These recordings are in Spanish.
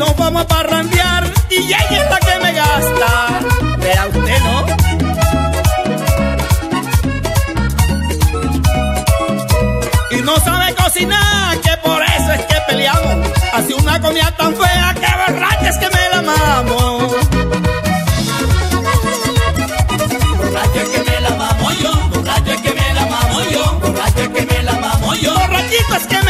nos vamos a parrandear y ella es la que me gasta. Vea usted, ¿no? Y no sabe cocinar, que por eso es que peleamos. Hace una comida tan fea que borracha es que me la mamo. Borracho es que me la mamo yo, borracho es que me la mamo yo, borracho es que me la mamo yo. Borrachito es que me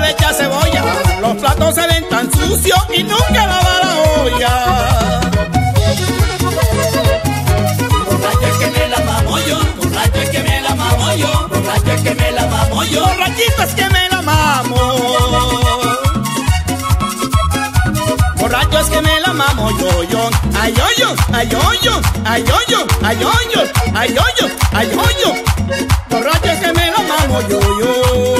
le echa cebolla. Los platos se ven tan sucios y nunca lava la olla. Borracho es que me la mamo yo, borracho es que me la mamo yo, borracho es que me la mamo yo. Borrachito es que me la mamo. Borracho es que me la mamo yo, yo. Ay, yo, yo, ay, yo, yo, ay, yo, yo, ay, yo, yo, ay, yo, yo, ay, yo, yo. Borracho es que me la mamo yo, yo.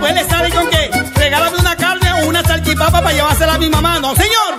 Le sale con que regálame una carne o una salchipapa para llevársela a mi mamá. No, señor,